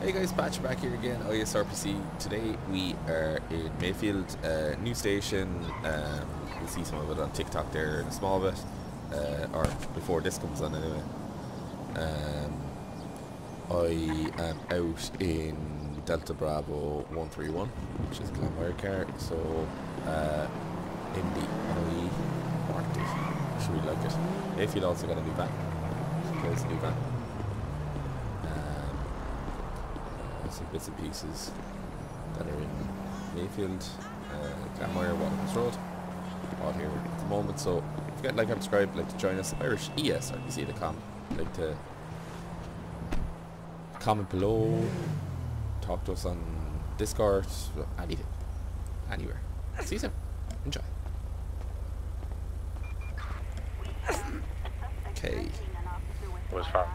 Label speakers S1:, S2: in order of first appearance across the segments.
S1: Hey guys, Patch back here again, IESRPC. Today we are in Mayfield, uh, new station. Um, you'll see some of it on TikTok there in a small bit, uh, or before this comes on anyway. Um, I am out in Delta Bravo 131, which is Glanmire car, so uh, in the IE Arctic. I should really like it. Mayfield also got a new van. Close new van. Um, some bits and pieces that are in Mayfield, uh, Glanmire, Waterhouse Road, all here at the moment. So if you get like and subscribe, like to join us, Irish ESRPC.com, like to comment below, talk to us on Discord, anything, anywhere. See you soon. Enjoy. Okay.
S2: was far.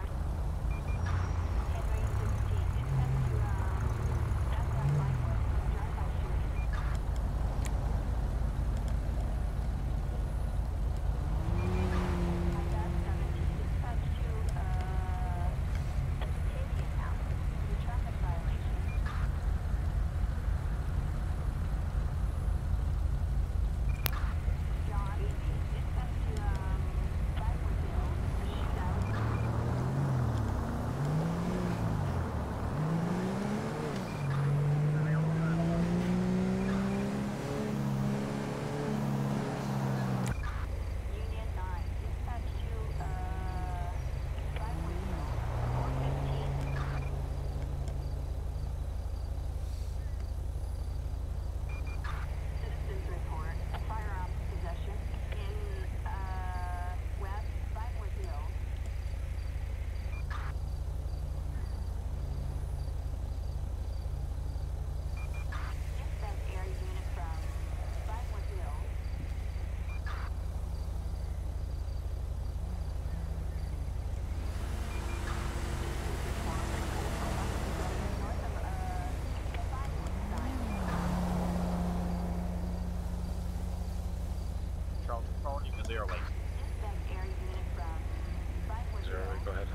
S2: Zero weight.
S3: Dispatch air unit from Vinewood
S2: Zero
S3: Hills.
S2: go ahead.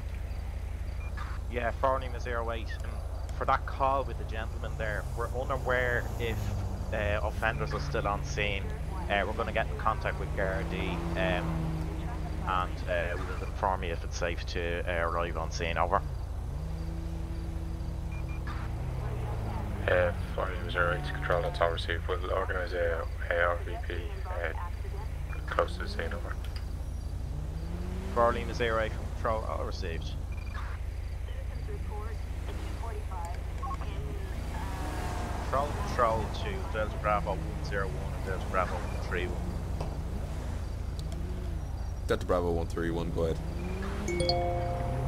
S4: Yeah, Farney was 08. Um, for that call with the gentleman there, we're unaware if uh, offenders are still on scene. Uh, we're going to get in contact with Gardaí um, and uh, we'll inform you if it's safe to uh, arrive on scene. Over.
S2: Uh, Thorny was zero eight to control, that's all received. We'll organise a, a RVP uh, close to the scene over.
S4: Farley was 08 from Control, all received.
S3: Citizens report at 245 in uh,
S4: Control Control to Delta Bravo 101 and Delta Bravo 131.
S1: Delta Bravo 131, go ahead.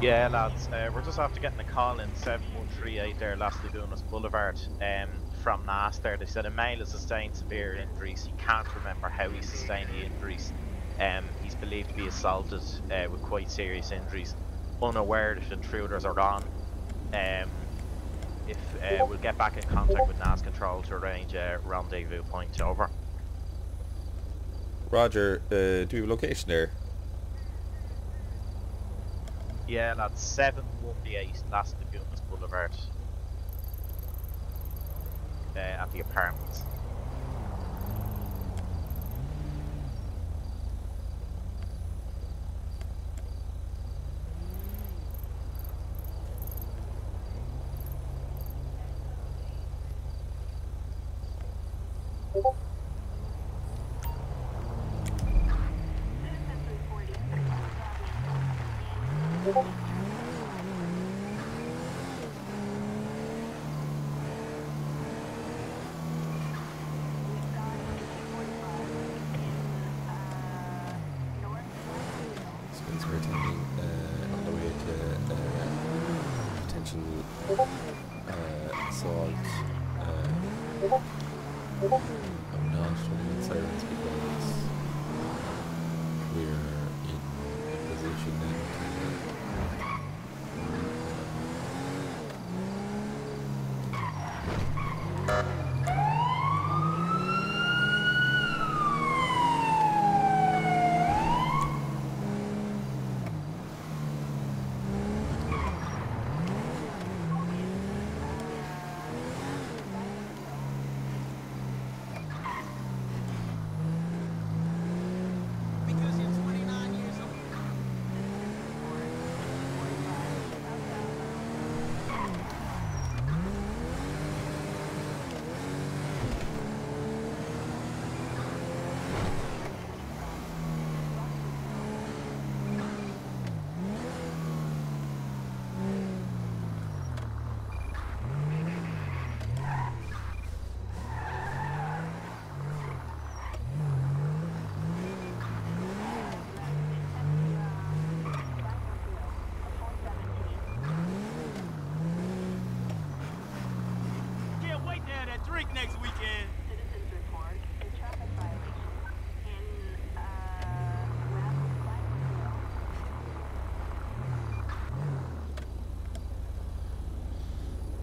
S4: Yeah, lads, uh, we're just after getting a call in 7138 there, Las Lagunas Boulevard, um, from NAS there. They said a male has sustained severe injuries. He can't remember how he sustained the injuries. Um, he's believed to be assaulted uh, with quite serious injuries. Unaware if intruders are on. Um, if uh, we'll get back in contact with NAS Control to arrange a rendezvous point. Over.
S1: Roger, uh, do we have a location there?
S4: Yeah, that's 718 Las Lagunas Boulevard. Uh, at the apartments.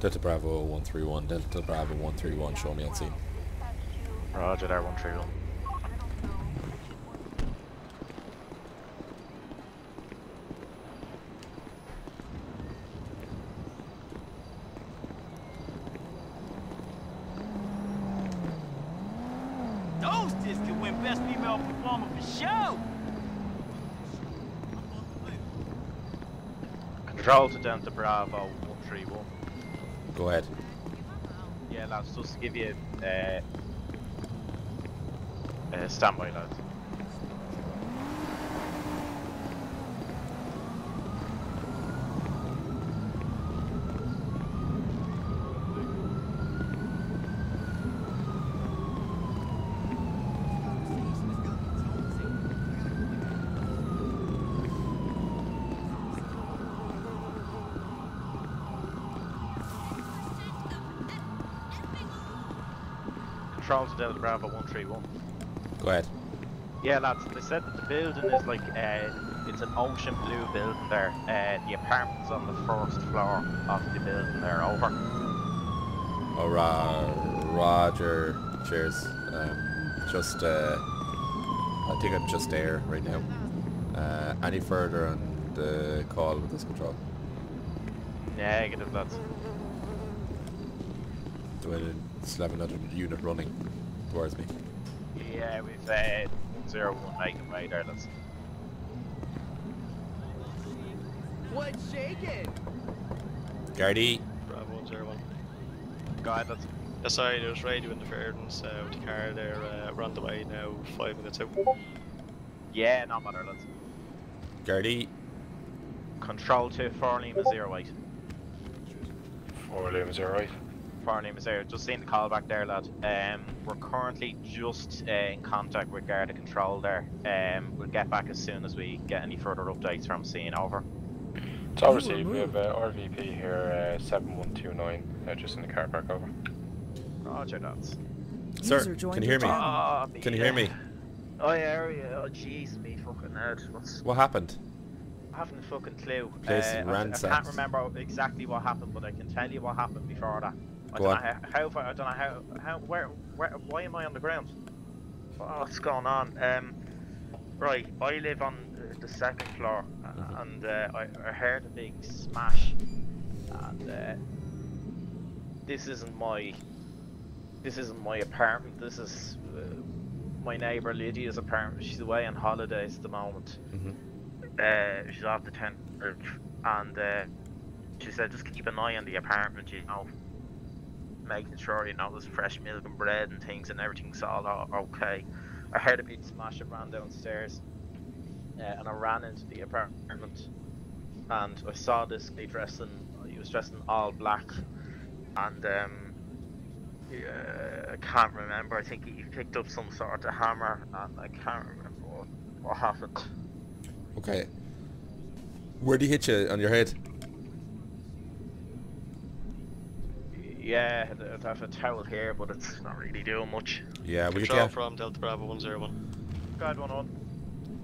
S1: Delta Bravo 131, Delta Bravo 131, show me on scene.
S4: Roger there, 131.
S5: Those discs could win Best Female Performer for show.
S4: Control to Delta Bravo 131.
S1: Go ahead.
S4: Yeah, lads, just to give you uh, uh, standby, lads. Control to Delta Bravo 131.
S1: Go ahead.
S4: Yeah, lads, they said that the building is like, uh, it's an ocean blue building there. Uh, the apartment's on the first floor of the building there, over.
S1: Oh, ra- Roger. Cheers. Um, just, uh, I think I'm just there right now. Uh, any further on the call with this control?
S4: Negative, lads.
S1: Do I still have another unit running towards me?
S4: Yeah, we've uh, 101 making way there, lads.
S5: What's shaking?
S1: Guardy,
S6: Bravo 101.
S4: Go ahead, lads.
S6: Yeah, sorry, there's radio interference uh, with the car there. Uh, we're on the way now, five minutes out.
S4: Yeah, no matter, lads.
S1: Guardy,
S4: Control to 4 Lima 08.
S3: Four Lima zero eight.
S4: 4 Lima 0. Just seen the call back there, lad. Um, we're currently just uh, in contact with Garda Control there. Um, we'll get back as soon as we get any further updates from seeing over.
S3: It's all received. We have uh, RVP here, uh, 7129, uh, just in the car park over.
S4: Roger, lads.
S1: sir, can you hear me?
S4: Oh,
S1: Can you hear me?
S4: Oh, yeah, yeah. Oh, jeez, me fucking head. What's...
S1: What happened?
S4: I haven't a fucking clue.
S1: Place
S4: Uh,
S1: is
S4: I- I, can't remember exactly what happened, but I can tell you what happened before that. I don't
S1: on.
S4: know how, how far, I don't know how, how, where, where, why am I on the ground? What's going on? Um, right, I live on the- second floor,
S1: Mhm.
S4: and uh, I, I heard a big smash, and uh, this isn't my, this isn't my apartment. This is uh, my neighbour Lydia's apartment. She's away on holidays at the moment
S1: hmm
S4: uh, she's off the tent, and uh, she said just keep an eye on the apartment, you know, making sure you know there's fresh milk and bread and things, and everything's all okay. I heard a big smash. I ran downstairs, uh, and I ran into the apartment, and I saw this guy dressed in. He was dressed in all black, and um, I can't remember. I think he picked up some sort of hammer, and I can't remember what, what happened.
S1: Okay. Where did he hit you on your head?
S4: Yeah, th- I have a towel here, but it's not really doing much.
S1: Yeah, we
S6: Control
S1: get
S6: from Delta Bravo 101.
S4: Go ahead, one on.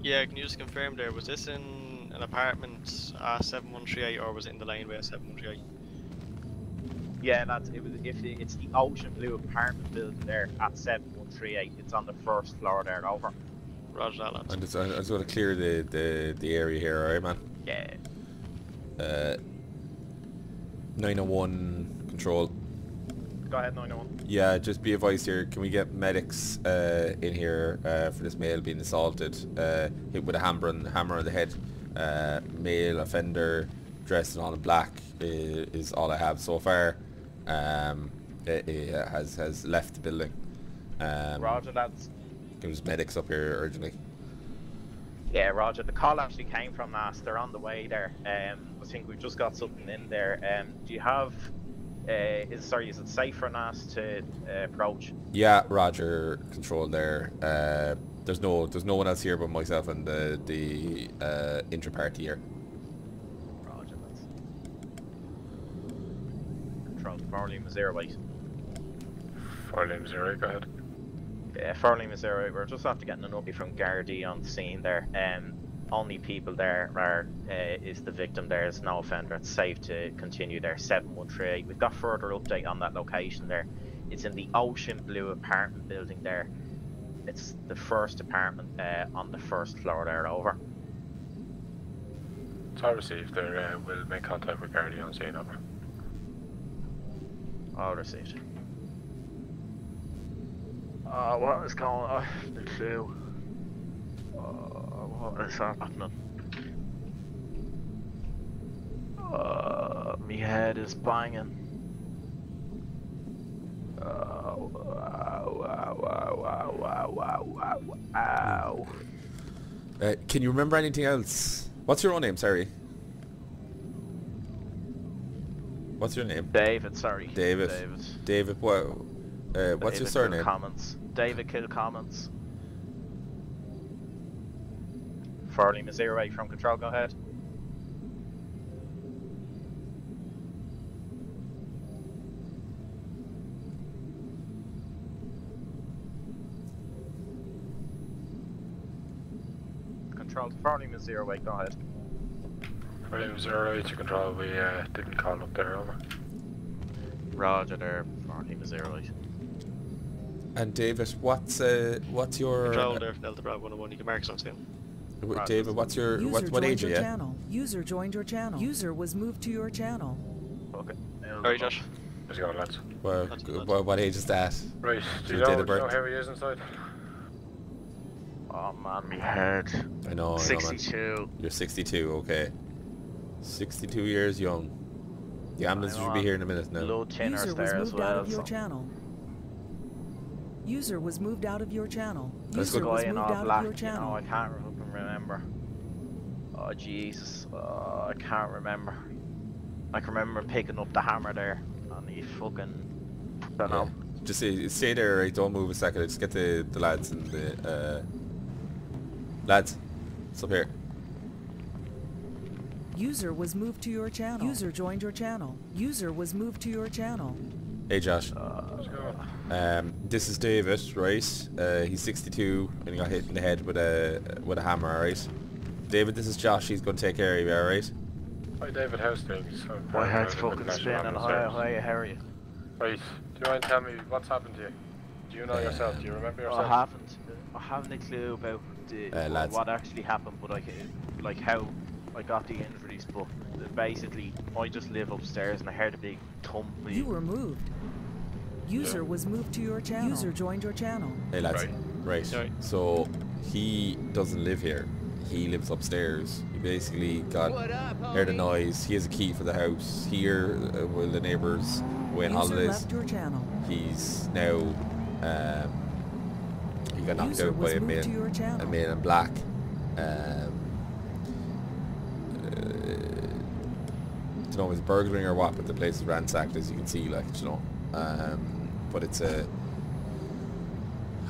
S6: Yeah, can you just confirm there, was this in an apartment at 7138 or was it in the laneway at 7138?
S4: Yeah, that's it. Was if it, it's the Ocean Blue apartment building there at seven one three eight. It's on the first floor there. Over.
S6: Roger that, lads.
S1: I'm just, I'm just going to clear the, the, the area here, alright, man?
S4: Yeah.
S1: Uh, 901 control.
S4: Go ahead, nine.
S1: Yeah, just be advised here. Can we get medics uh, in here uh, for this male being assaulted, uh, hit with a hammer on, hammer on the head? Uh, male offender dressed in all in black is, is all I have so far. Um, it, it has has left the building. Um,
S4: Roger, that's.
S1: There's medics up here urgently.
S4: Yeah, Roger. The call actually came from us. They're on the way there. Um, I think we've just got something in there. Um, do you have? Uh, is sorry, is it safe for us to uh, approach?
S1: Yeah, Roger, control there. Uh, there's no there's no one else here but myself and the the uh, inter party here.
S4: Roger, that's. Control to Farley, zero eight.
S3: Four zero eight, go ahead.
S4: Yeah, Farley, Missouri. We're just after getting an update from Gardaí on the scene there. Um, only people there are uh, is the victim. There is no offender. It's safe to continue there. Seven one three eight. We've got further update on that location there. It's in the Ocean Blue apartment building there. It's the first apartment uh, on the first floor there. Over.
S3: Tower received. There uh, will make contact with Gardaí on scene. Over.
S4: All received. Uh, what is going on? The clue. Uh, what is happening? Uh, my head is banging.
S1: Can you remember anything else? What's your own name? Sorry. What's your name?
S4: David, sorry.
S1: David.
S4: David.
S1: David, what? Uh, what's
S4: David your
S1: surname?
S4: Comments. David Kill Comments. Farley Missouri from Control, go ahead. Control to Farley Missouri, go ahead.
S3: Four zero eight to control. We uh, didn't call up there. Over.
S4: Roger there, Farley Missouri.
S1: And David, what's uh, what's your
S6: Control there, Delta Bravo 101. You can mark us on scene.
S1: W- David, what's your
S2: User
S1: what what age are you?
S2: channel. User joined your channel. User was moved to your channel.
S4: Okay.
S6: Sorry, Josh.
S3: Let's go, lads.
S1: Well,
S6: That's
S1: g- what, what age is that?
S3: Right. Do
S1: Your
S3: you know, do you know
S1: birth?
S3: how he is inside?
S4: Oh man, me head.
S1: I know, I know,
S4: 62.
S1: You're 62. Okay. 62 years young. The ambulance
S4: I
S1: should
S4: know,
S1: be here in a minute now.
S4: Low tinners
S2: User was
S4: there as
S2: moved out of your
S4: so-
S2: channel. User was moved out of your channel.
S1: Let's
S2: User was
S4: in
S2: moved out
S4: black,
S2: of your
S4: you know,
S2: channel.
S4: I can't fucking remember. Oh Jesus, oh, I can't remember. I can remember picking up the hammer there, and he fucking... I don't
S1: Yeah.
S4: know.
S1: Just stay, stay there, right? Don't move a second. Just get the, the lads and the uh, lads. It's up here.
S2: User was moved to your channel. User joined your channel. User was moved to your channel.
S1: Hey, Josh.
S3: Let's go.
S1: Um, this is David, right? Uh, he's 62 and he got hit in the head with a with a hammer, alright? David, this is Josh. He's going to take care of you, alright?
S3: Hi, David. How's things? I'm
S4: My
S3: Brian
S4: head's
S3: Brown,
S4: fucking
S3: National
S4: spinning.
S3: Ambulance
S4: Hi, hi, how are you?
S3: Right. Do you mind telling me what's happened to you? Do you know uh, yourself? Do you remember yourself?
S4: I haven't, I haven't a clue about the,
S1: Uh,
S4: what actually happened, but like, uh, like how I got the injuries. But uh, basically, I just live upstairs and I heard a big thump.
S2: You were moved. User was moved to your channel. User joined your channel.
S1: Hey, lads.
S3: Right.
S1: Right.
S6: Right.
S1: So, he doesn't live here. He lives upstairs. He basically got heard a noise. He has a key for the house. Here, uh, while the neighbours away on
S2: User
S1: holidays.
S2: your channel.
S1: He's now um, he got knocked
S2: User
S1: out by a man,
S2: to your
S1: a man in black. Um, uh, don't know if it's burglaring or what, but the place is ransacked, as you can see, like you know. Um, but it's a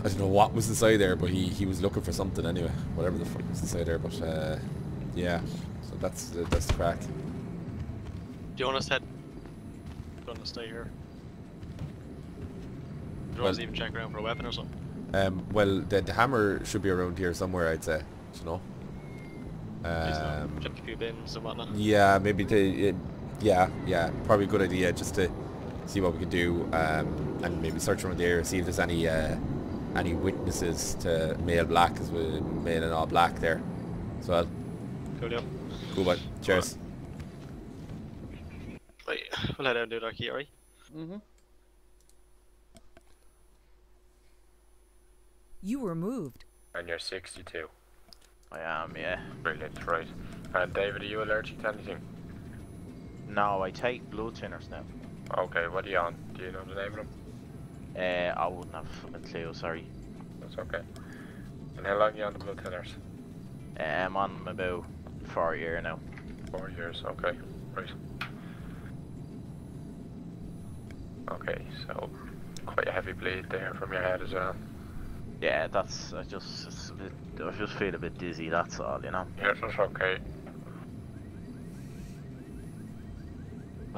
S1: I don't know what was inside there, but he, he was looking for something anyway, whatever the fuck was inside there. But uh, yeah, so that's the, that's the crack.
S6: Do you want us to head? Gonna stay here. Do you want us
S1: Well-
S6: even check around for a weapon or something?
S1: Um, well, the, the hammer should be around here somewhere, I'd say. You know.
S6: Uh,
S1: Um,
S6: check a few bins and whatnot.
S1: Yeah, maybe to, uh, yeah, yeah, probably a good idea just to see what we could do, um, and maybe search around the area, see if there's any uh, any witnesses to male black, as we're male and all black there. So, uh,
S6: Cool deal.
S1: cool, bud. Cheers.
S6: Right, we'll head out and do that key, alright?
S2: You were moved.
S3: And you're 62.
S4: I am, yeah.
S3: Brilliant, right. And David, are you allergic to anything?
S4: No, I take blue thinners now.
S3: Okay, what are you on? Do you know the name of them?
S4: Uh, I wouldn't have a clue, sorry.
S3: That's okay. And how long are you on the blood thinners?
S4: Uh, I'm on about four year now.
S3: Four years, okay. Right. Okay, so quite a heavy bleed there from your head as well.
S4: Yeah, that's I just it's a bit, I just feel a bit dizzy. That's all, you know.
S3: Yeah, that's okay.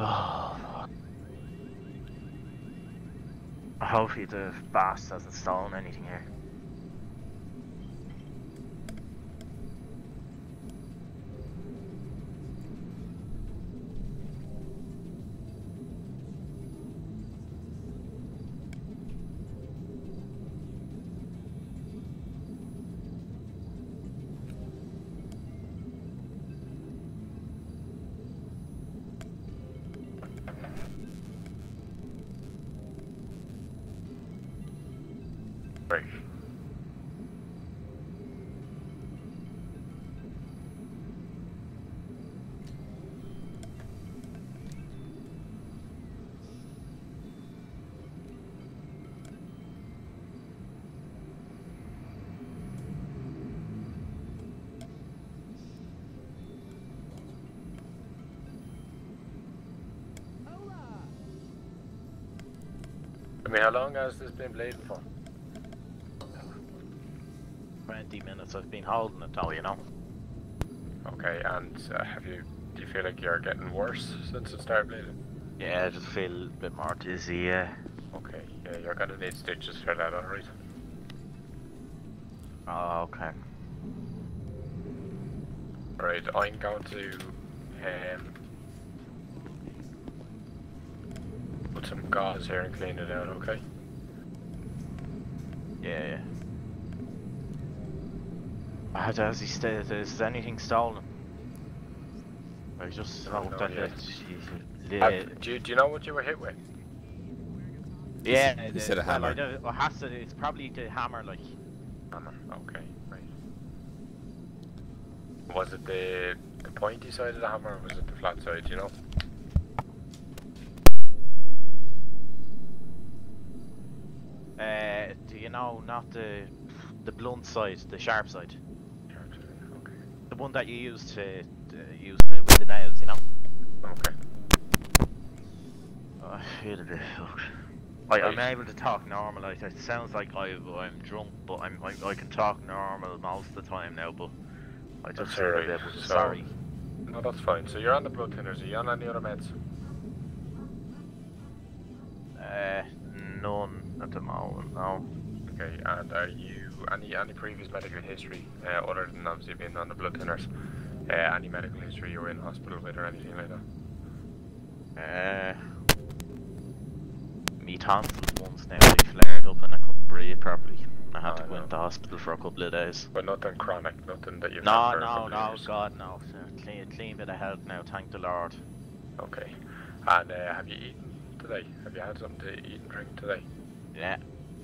S4: Oh, fuck. Hopefully the boss hasn't stolen anything here.
S3: Right. I mean, how long has this been bleeding for?
S4: 20 minutes I've been holding it now, you know.
S3: Okay, and uh, have you? Do you feel like you're getting worse since it started bleeding?
S4: Yeah, I just feel a bit more dizzy, yeah.
S3: Okay, yeah, you're gonna need stitches for that, alright?
S4: Oh, okay.
S3: Right, I'm going to um, put some gauze here and clean it out, okay?
S4: Yeah, yeah. Uh, Has he st- is anything stolen? I just
S3: No,
S4: looked
S3: no,
S4: at
S3: yeah.
S4: it. Jeez,
S3: Have-
S4: yeah,
S3: do, you, do you know what you were hit with?
S4: yeah,
S1: he
S4: the-
S1: said a
S4: well, I
S1: hammer.
S4: don't- it has to, it's probably the hammer, like.
S3: Hammer. Okay, right. Was it the the pointy side of the hammer or was it the flat side, do you know?
S4: Uh, do you know, not the the blunt side, the sharp side,
S3: Okay.
S4: the one that you use to, to use the, with the nails, you know.
S3: Okay.
S4: Oh, I feel a bit fucked. I, I'm able to talk normal. Like it sounds like I, I'm drunk, but I'm I, I can talk normal most of the time now. But I just
S3: That's
S4: feel a
S3: alright.
S4: bit
S3: So-
S4: sorry.
S3: No, that's fine. So you're on the blood thinners. Are you on any other meds?
S4: Uh, none at the moment. No.
S3: Okay, and are you any any previous medical history uh, other than obviously being on the blood thinners? Uh, any medical history you were in hospital with or anything like that?
S4: Uh, me tonsils once now they flared up and I couldn't breathe properly. I had
S3: Oh,
S4: to go
S3: no.
S4: into hospital for a couple of days.
S3: But nothing chronic, nothing that you've
S4: No,
S3: had for a
S4: no, no,
S3: years.
S4: God, no. Uh, Clean, clean bit of health now. Thank the Lord.
S3: Okay. And uh, have you eaten today? Have you had something to eat and drink today?
S4: Yeah.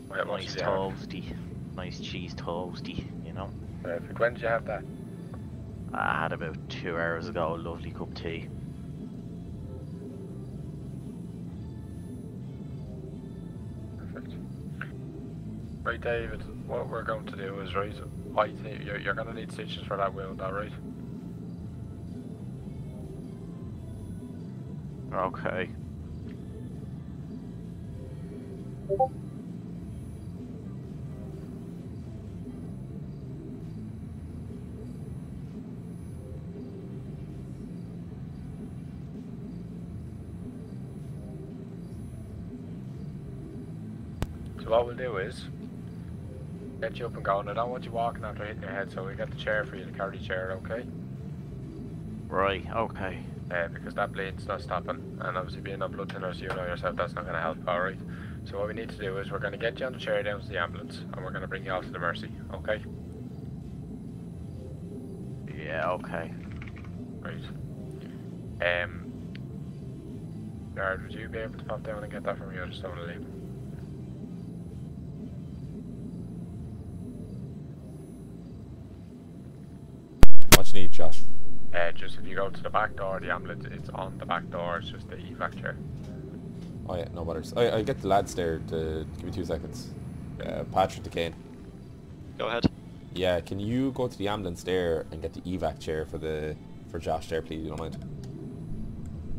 S3: What, what
S4: nice
S3: did you have?
S4: toasty, nice cheese toasty. You know.
S3: Perfect. When did you have that?
S4: I had about two hours ago. A lovely cup of tea.
S3: Perfect. Right, David. What we're going to do is right. I think you're, you're going to need stitches for that wound, all right?
S4: Okay.
S3: So what we'll do is get you up and going. I don't want you walking after hitting your head, so we got the chair for you to carry the chair, okay?
S4: Right. Okay.
S3: Uh, because that bleeding's not stopping, and obviously being on blood thinners, you know yourself, that's not going to help, alright? So what we need to do is we're going to get you on the chair down to the ambulance, and we're going to bring you off to the Mercy, okay?
S4: Yeah. Okay.
S3: Right. Um, Guard, would you be able to pop down and get that from me? I just don't want to leave.
S1: What you need, Josh?
S3: Uh, just if you go to the back door the ambulance, it's on the back door, it's just the evac chair.
S1: Oh yeah, no butters. I, I'll get the lads there to give me two seconds. Uh, Patrick DeCane.
S6: Go ahead.
S1: Yeah, can you go to the ambulance there and get the evac chair for the for Josh there, please? You don't mind?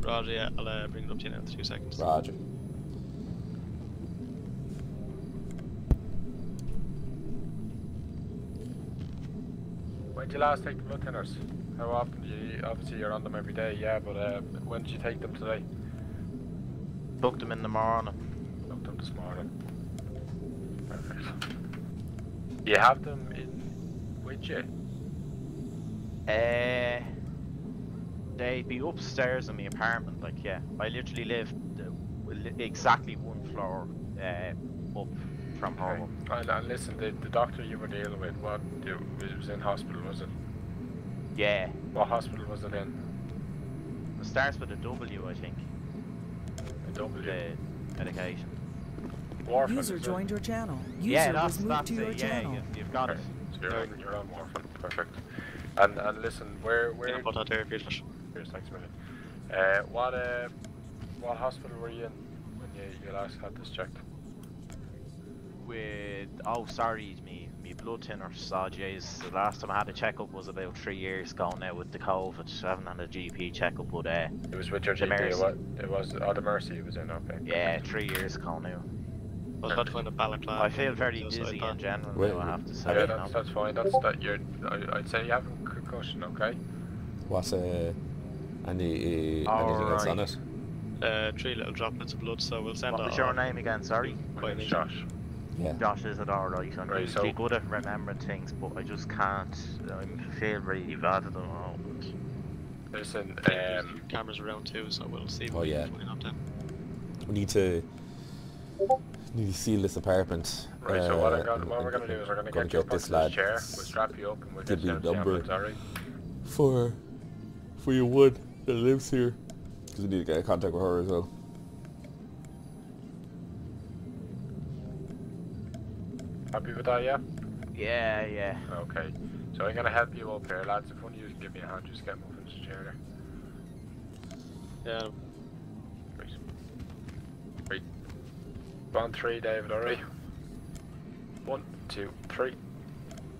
S6: Roger, yeah, I'll uh, bring it up to you now in two seconds.
S1: Roger.
S3: When did you last take the blood thinners? How often do you, obviously you're on them every day, yeah, but uh, when did you take them today?
S4: Booked them in the morning.
S3: Took them this morning. Perfect. Do you have them in with you?
S4: Uh, they'd be upstairs in my apartment. Like, yeah, I literally live exactly one floor uh, up from
S3: Okay.
S4: home.
S3: And, and listen, the, the doctor you were dealing with, what it was in hospital, was it?
S4: Yeah,
S3: What hospital was it in?
S4: it starts with a W, I think.
S3: A W.
S4: The medication.
S3: Warfarin,
S2: User
S3: is it?
S2: joined your channel. User
S4: yeah, that's
S2: was moved
S4: that's
S2: to your
S4: it. Yeah,
S2: channel.
S4: you, you've got it.
S3: So you're on, you're on warfarin. Perfect. And and listen, where where?
S6: Yeah, put that there if you
S3: thanks a minute. Uh, what uh, what hospital were you in when you, you last had this checked?
S4: With oh, sorry, me me blood thinners. Oh, jeez. The last time I had a checkup was about three years ago now with the COVID. I haven't had a GP checkup, but uh,
S3: It was with your
S4: The
S3: GP.
S4: Mercy.
S3: What it was? Oh, the Mercy. It was in. Okay.
S4: yeah, three years ago now.
S6: I was about to find a balaclava.
S4: I feel very
S6: just like
S4: dizzy
S6: that.
S4: in general
S1: Well,
S4: now, I have to say.
S3: Yeah,
S4: you
S3: that's that's fine. That's that. You're. I, I'd say you have a concussion. Okay.
S1: What, uh, any, uh, anything else on it?
S6: Uh, three little droplets of blood, so we'll send
S4: What
S6: that
S4: was your name again? Sorry.
S3: My name's Josh.
S1: Yeah.
S4: Josh is it alright? I'm
S3: Right,
S4: usually
S3: so-
S4: good at remembering things, but I just can't. I feel really bad at the moment.
S3: Listen.
S6: There's
S3: Um.
S6: cameras around too, so we'll see.
S1: Oh,
S6: what we
S1: yeah.
S6: can find out.
S1: We need to need to seal this apartment.
S3: Right. so what,
S1: uh,
S3: I'm gonna, what we're gonna do is we're gonna
S1: gonna
S3: get you
S1: get
S3: up
S1: this
S3: onto this
S1: lad
S3: chair. We'll strap you up and we'll
S1: give
S3: get you
S1: you
S3: down
S1: a
S3: to the
S1: number.
S3: ambulance.
S1: For for your wood that lives here. Because we need to get in contact with her as well.
S3: Happy with that? Yeah.
S4: Yeah, yeah.
S3: Okay. So I'm gonna help you up here, lads. If one of you can give me a hand, just get moving up into the chair there.
S6: Yeah,
S3: Right. Right. One, three, David, alright? One, two, three.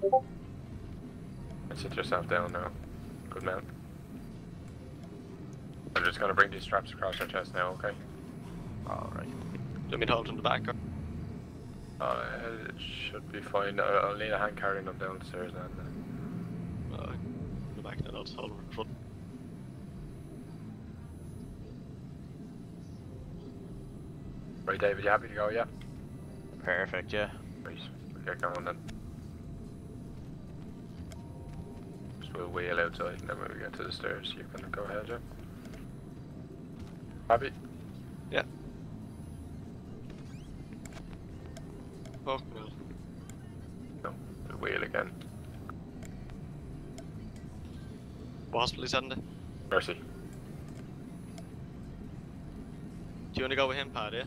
S3: And sit yourself down now. Good man. I'm just gonna bring these straps across your chest now, okay?
S4: Alright.
S6: do you want me to hold in the back? Or?
S3: Uh, it should be fine. I- I'll need a hand carrying them downstairs then.
S6: Uh, the back, then I'll just hold them in front.
S3: Right, David, you happy to go, yeah?
S4: Perfect, yeah.
S3: Right, we'll get going then. Just we'll wheel outside and then when we get to the stairs, you can go ahead, yeah? Happy?
S6: Yeah. Fuck no.
S3: No, we'll wheel again.
S6: What hospital is that in? Do you want to go with him, Pad, yeah?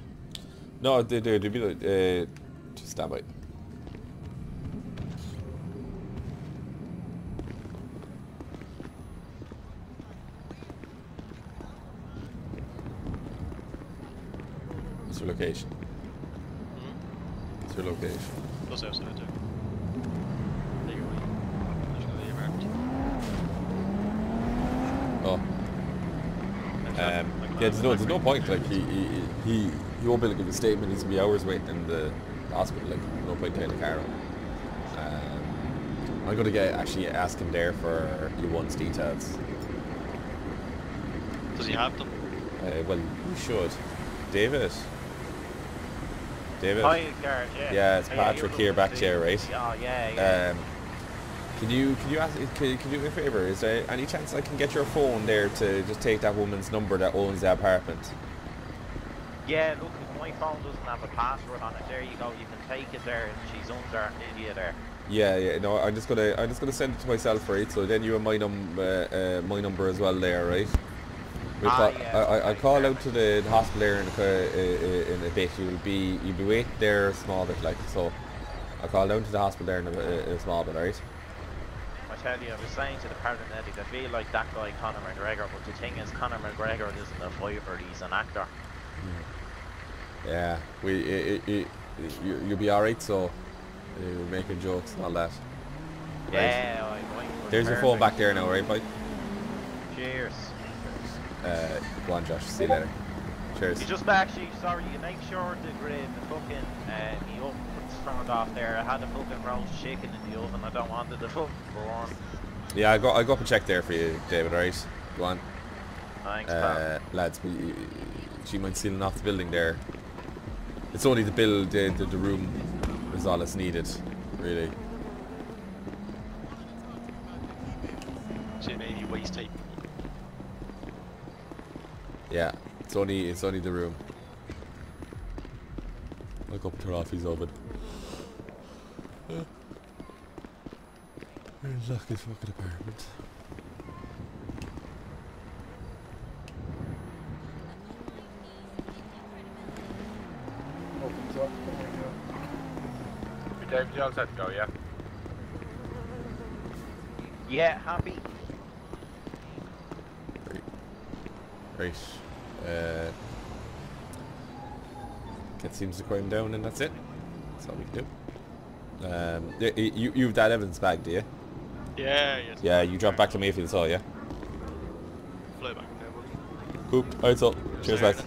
S1: No, they do. They'd be like, uh, just stand by. What's your location? Your location?
S6: Plus outside too. There you go. There's no leave out.
S1: Oh, um, yeah. There's no, there's no point. Like he, he, he, he won't be able to give a statement. He's gonna be hours waiting in the hospital. Like no point taking the car. Um, I'm gonna get actually ask him there for your one's details.
S6: Does he have them?
S1: Uh, well, you should. David. David.
S4: Hi, Gareth, yeah.
S1: Yeah, it's Patrick
S4: you're
S1: here, back chair, right?
S4: Oh, yeah, yeah.
S1: Um, can you can you ask can, can you do me a favour? Is there any chance I can get your phone there to just take that woman's number that owns the apartment?
S4: yeah, look, if my phone doesn't have a password on it, there you go. You can take it there, and she's under Lydia there.
S1: Yeah, yeah. No, I'm just gonna I'm just gonna send it to myself, right? So then you have my num uh, uh, my number as well there, right?
S4: Ah,
S1: call,
S4: yeah,
S1: I, I, I'll call out to the, the hospital there in a, uh, uh, in a bit. You'll be you'll be waiting there a small bit, like so. I'll call down to the hospital there in a, in a small bit, alright?
S4: I tell you, I was saying to the paramedic, I feel like that guy Conor McGregor, but the thing is, Conor McGregor isn't a fighter; he's an actor.
S1: Yeah, we it, it, it, you, you'll be alright. So uh, we're making jokes and all that. Right.
S4: Yeah, I might.
S1: There's your phone back there now, right, bye?
S4: Cheers.
S1: Uh, go on, Josh. See you later. Cheers.
S4: You just actually, sorry, you make sure the grid, the fucking, uh, the oven's turned off there. I had a fucking roast chicken in the oven. I don't want it to fucking burn.
S1: Yeah, I go I go up and check there for you, David. Alright, go on.
S4: Thanks, pal.
S1: Uh, lads, we, she might sealing off the building there. It's only the bill, the, the, the room is all that's needed, really.
S6: So maybe waist tape.
S1: Yeah, it's only it's only the room. Look up turn off his oven. Look his fucking apartment.
S3: Dave, you all set to go, yeah?
S4: Yeah, happy.
S1: Right. Uh, get seems to quiet down and that's it. That's all we can do. Um, you you've that Evans bag, do you?
S6: Yeah, yes.
S1: Yeah, you drop back to Mayfield, so yeah.
S6: Fly back there, buddy.
S1: Cool. Alright, so cheers, guys.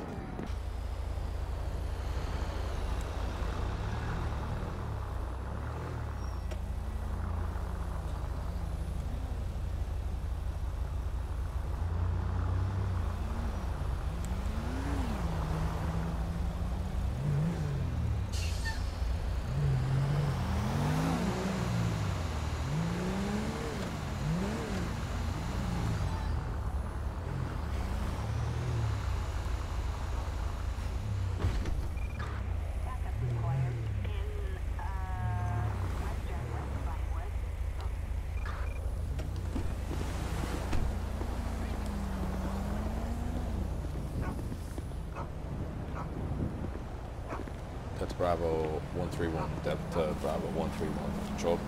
S1: Bravo 131, Delta Bravo 131, control.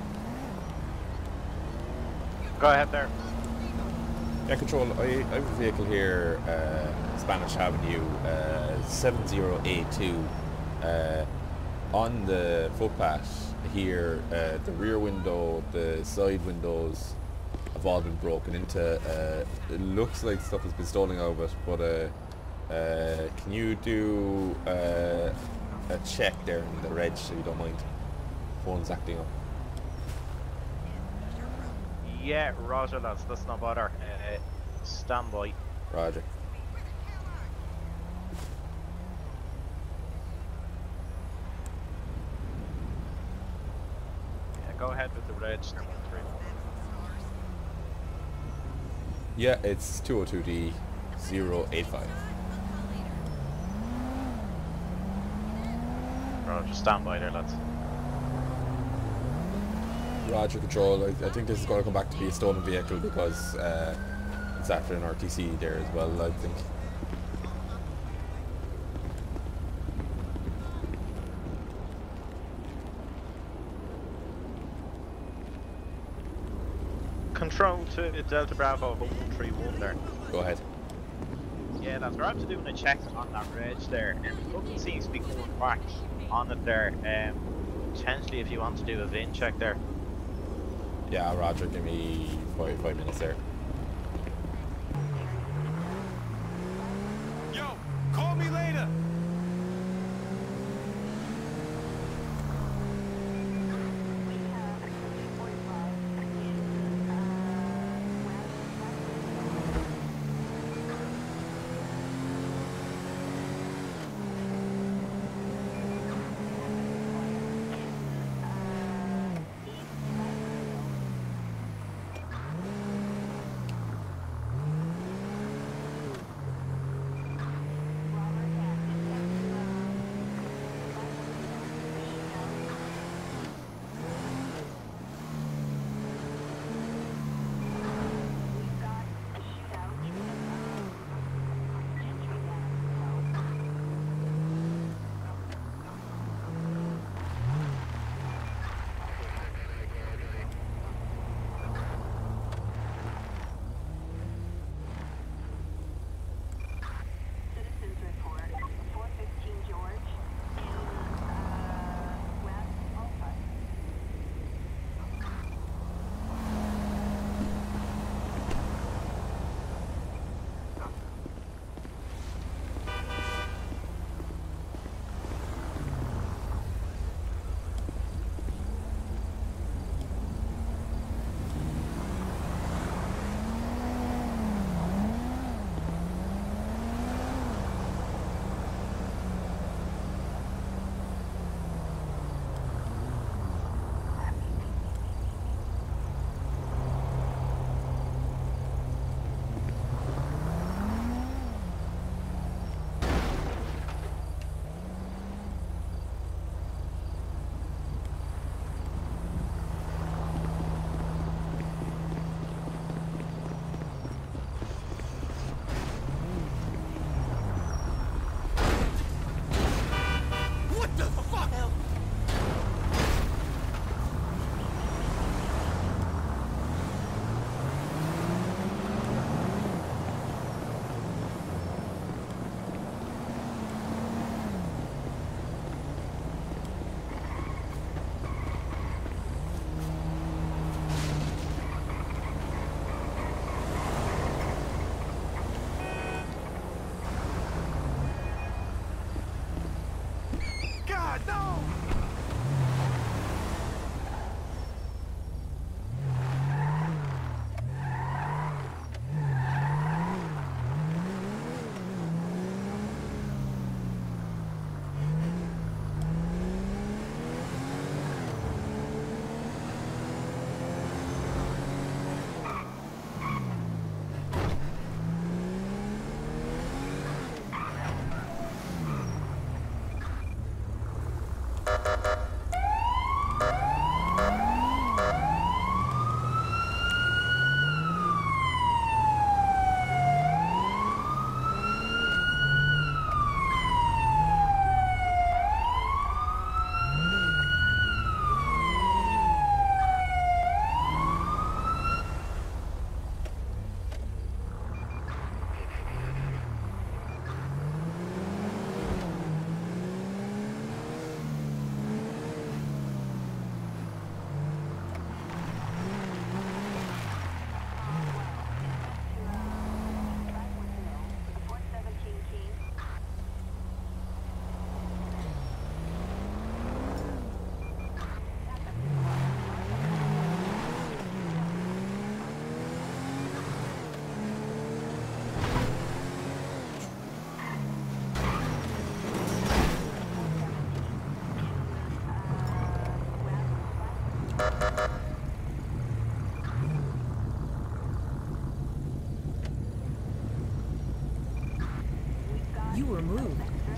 S4: Go ahead there.
S1: Yeah, control. I, I have a vehicle here, uh, Spanish Avenue, uh, 7082. Uh, on the footpath here, uh, the rear window, the side windows have all been broken into. Uh, it looks like stuff has been stolen out of it, but uh, uh, can you do uh, a check there in the reg so you don't mind? Phone's acting up.
S4: Yeah, Roger, lads. That's no bother. Uh, stand by.
S1: Roger.
S4: Yeah, go ahead with the reg.
S1: Yeah, it's 202D 085.
S4: Roger, stand by there, lads.
S1: Roger Control, I, I think this is going to come back to be a stolen vehicle because uh, it's after an RTC there as well, I think.
S4: Control to Delta Bravo 131 there.
S1: Go ahead.
S4: Yeah, that's right. After doing a check on that ridge there, and nothing seems to be coming back on it there. Um, potentially, if you want to do a VIN check there.
S1: Yeah, Roger, give me five, five minutes there.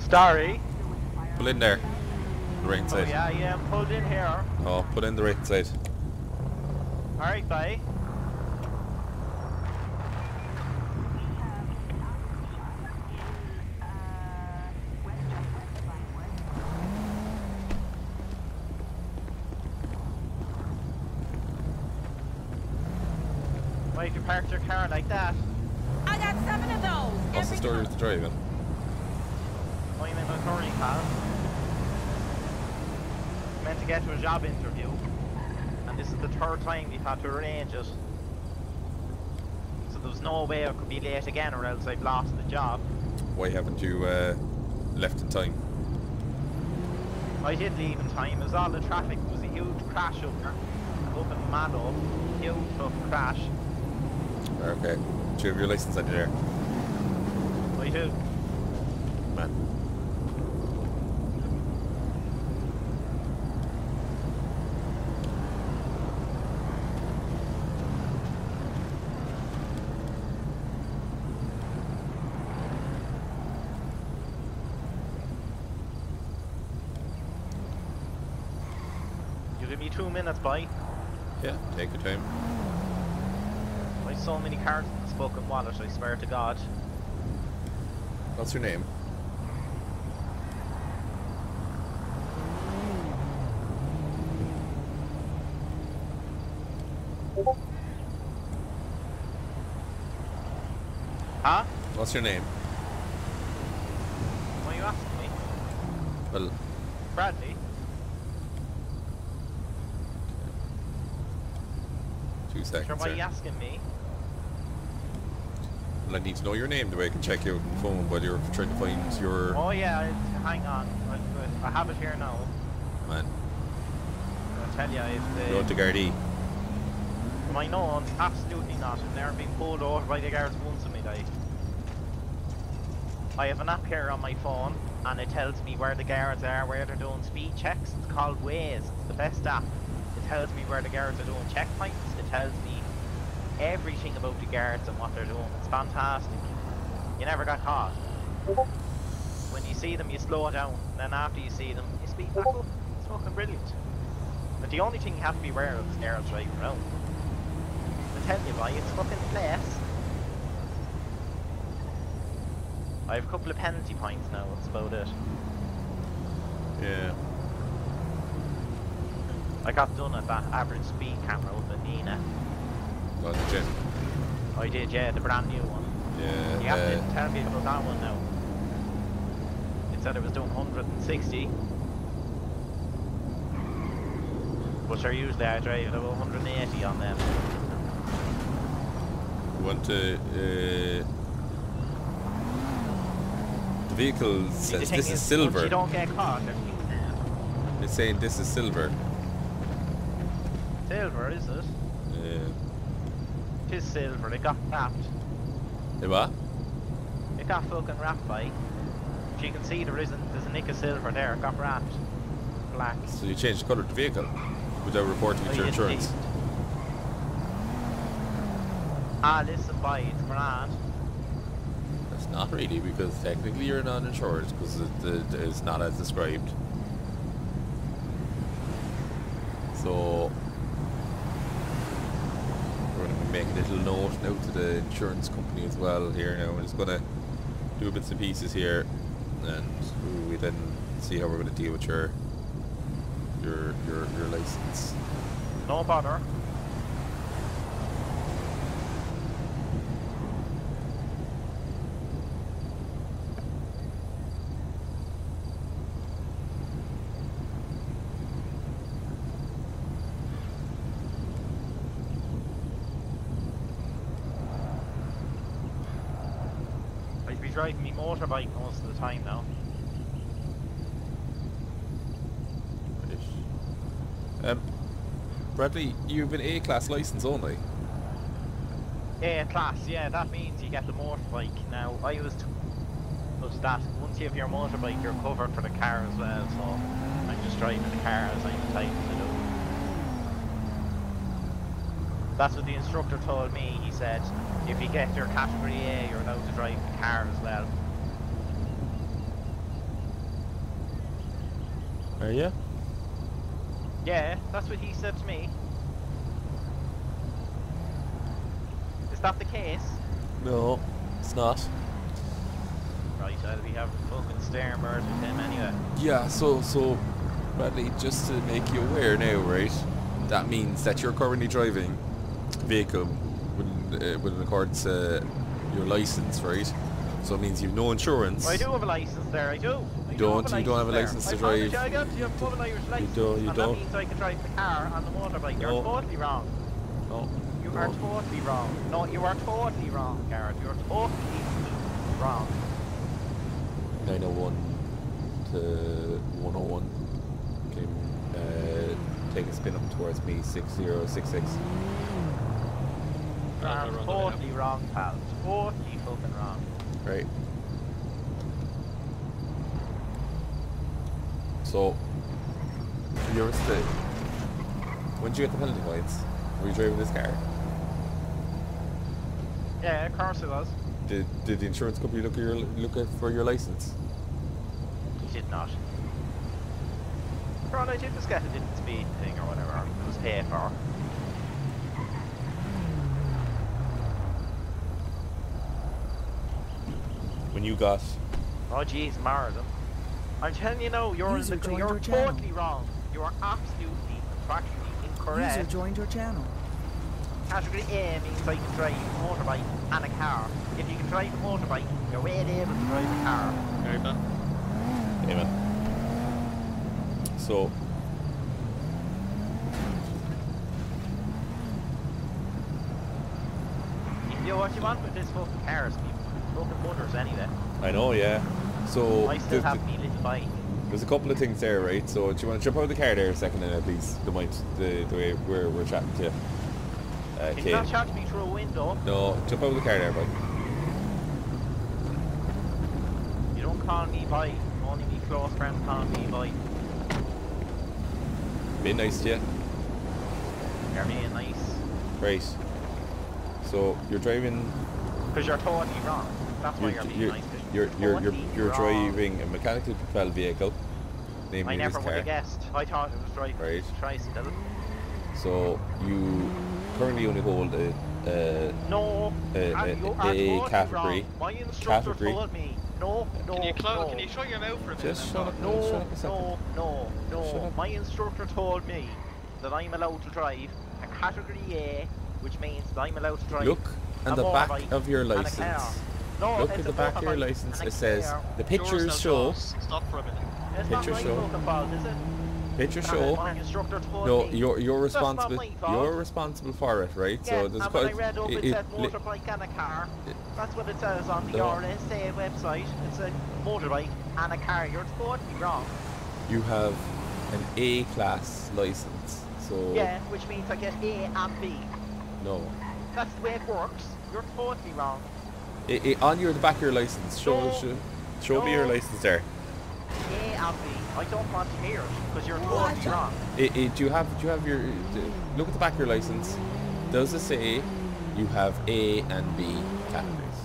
S4: Starry.
S1: Pull in there. The right side.
S4: Oh yeah, yeah, I'm pulled in here.
S1: Oh, put in the right side.
S4: Alright, bye. Why did you parked your car like that?
S7: I got seven of those.
S1: What's the
S7: Every
S1: story with the driving?
S4: I'm in a touring car. Meant to get to a job interview. And this is the third time we've had to arrange it. So there was no way I could be late again or else I've lost the job.
S1: Why haven't you uh, left in time?
S4: I did leave in time. As all the traffic. Was a huge crash up there. Up in Mallow. Huge tough crash.
S1: Okay. Do you have your license you there?
S4: I do.
S1: Man.
S4: You give me two minutes, bye.
S1: Yeah, take your time.
S4: I have so many cards in this fucking wallet, I swear to God.
S1: What's your name?
S4: Huh?
S1: What's your name?
S4: Why are you asking me?
S1: Well,
S4: Bradley?
S1: two seconds.
S4: Sure, why are you asking me?
S1: I need to know your name the way I can check you out on the phone while you're trying to find your
S4: Oh yeah, hang on. I, I have it here now.
S1: man.
S4: I'll tell you, if
S1: Go
S4: the...
S1: to Gardaí.
S4: My no, absolutely not. I've never been pulled over by the guards once in my life. I have an app here on my phone, and it tells me where the guards are, where they're doing speed checks. It's called Waze. It's the best app. It tells me where the guards are doing checkpoints. It tells me everything about the guards and what they're doing. It's fantastic. You never got caught. When you see them, you slow down. And then after you see them, you speed back up. It's fucking brilliant. But the only thing you have to be aware of is guards driving around. I tell you why, it's fucking place. I have a couple of penalty points now, that's about it.
S1: Yeah.
S4: I got done at that average speed camera with in Nina.
S1: Well, Jen.
S4: I did, yeah, the brand new one.
S1: Yeah.
S4: You have
S1: uh,
S4: to tell me about that one now. It said it was doing 160. But sure, usually I drive about 180 on them.
S1: you want to. Uh, the vehicle says this is
S4: once
S1: silver.
S4: you don't get caught.
S1: It's saying this is silver.
S4: Silver, is it? It is silver. It got wrapped.
S1: Eh, what?
S4: It got fucking wrapped, by. If you can see, there isn't. There's a nick of silver there. It got wrapped. Black.
S1: So you changed the colour of the vehicle without reporting it to your insurance.
S4: Ah, listen, boy, it's grand.
S1: That's not really because technically you're non-insured because it, it, it's not as described. So we're going to make a little note now to the insurance company as well here now. We're just going to do bits and pieces here and we then see how we're going to deal with your your your, your license.
S4: No bother. I'd be driving me motorbike most of the time now.
S1: Um, Bradley, you've an A-class license only.
S4: A-class, yeah, that means you get the motorbike. Now, I was told that once you have your motorbike, you're covered for the car as well, so I'm just driving the car as I'm entitled to do. That's what the instructor told me. He said, if you get your category A, you're allowed to drive the car as well.
S1: Are you?
S4: Yeah, that's what he said to me. Is that the case?
S1: No, it's not.
S4: Right, I'll be having fucking staring birds with him anyway.
S1: Yeah, so so Bradley, just to make you aware now, right? That means that you're currently driving vehicle with, uh, with an to your license, right? So it means you've no insurance.
S4: I do have a license there, I do. I
S1: You
S4: do
S1: don't- you don't have a
S4: there.
S1: license to
S4: I promise
S1: drive.
S4: you I got you have a full Irish license.
S1: don't- you
S4: and
S1: don't.
S4: that means I can drive the car and the motorbike. You're
S1: No.
S4: totally wrong.
S1: No.
S4: You
S1: no.
S4: are totally wrong. No, you are totally wrong, Gareth. You're totally wrong.
S1: 901 to 101. Can uh, take a spin up towards me 6066.
S4: You
S6: I'll
S4: are
S6: run the
S4: totally wrong, pal. Totally fucking wrong.
S1: Right. So, you're still. When did you get the penalty points? Were you driving this car?
S4: Yeah, of course it was.
S1: Did, did the insurance company look at your look at for your license?
S4: He did not. For all I did was get a didn't speed thing or whatever. It was paid for.
S1: When you got
S4: Oh jeez, Maradon. I'm telling you now, you're,
S2: User
S4: in the, you're
S2: your channel.
S4: wrong. You are absolutely, factually incorrect.
S2: User joined your channel.
S4: Category A means I can drive a motorbike and a car. If you can drive a motorbike, you're well able to drive a car.
S6: Very bad.
S1: Amen. So
S4: You can do what you want with this fucking cars, people. Fucking motors anyway.
S1: I know, yeah. So
S4: I still
S1: there's,
S4: have me little bike.
S1: there's a couple of things there, right? So do you want to jump out of the car there a second, then at least the might the, the way we're we're chatting to you. Uh,
S4: Can you not charge me through a window?
S1: No, jump out of the car there, bud.
S4: You don't call me bike. Only me close friends call me bike.
S1: Be nice to you.
S4: You're being nice.
S1: Right. So you're driving.
S4: Because you're totally wrong. That's
S1: You're
S4: you're being
S1: you're
S4: nice. 'cause
S1: you're you're you're,
S4: totally
S1: you're driving a mechanically propelled vehicle, namely
S4: I never
S1: this
S4: would
S1: car.
S4: have guessed. I thought it was driving
S1: Right.
S4: a tricycle.
S1: So you currently only hold a, uh,
S4: No,
S1: A-
S4: and
S1: a- a category-
S4: wrong. My instructor
S1: category.
S4: told me. No, no,
S6: Can you close?
S4: no.
S6: Can you shut your mouth for a minute?
S1: Just
S6: and
S1: shut up.
S4: No,
S1: Shut up a second.
S4: no, no,
S1: Shut
S4: no.
S1: up.
S4: My instructor told me that I'm allowed to drive a category A, which means that I'm allowed to drive
S1: look
S4: a
S1: at the back
S4: motorbike
S1: of your
S4: and a car.
S1: license.
S4: No,
S1: Look at the back of your license. It says the pictures show.
S6: Stop for a minute.
S4: It's
S1: picture
S4: not
S1: show.
S4: fault, is it?
S1: Picture show.
S4: My instructor told
S1: No, you're you're responsible. You're responsible for it, right? So there's
S4: when I read up, it,
S1: it-
S4: said motorbike and a car.
S1: it-
S4: That's what it says on the
S1: No.
S4: RSA website. It's a motorbike and a car. You're totally wrong.
S1: you have an A class license. So
S4: Yeah, which means I get A and B.
S1: no.
S4: That's the way it works. You're totally wrong.
S1: I, I, on your the back of your license, show
S4: No.
S1: show, show me your license there.
S4: Yeah, and I don't want to hear it because you're totally wrong.
S1: I, I, do you have do you have your d- look at the back of your license? Does it say you have A and B categories?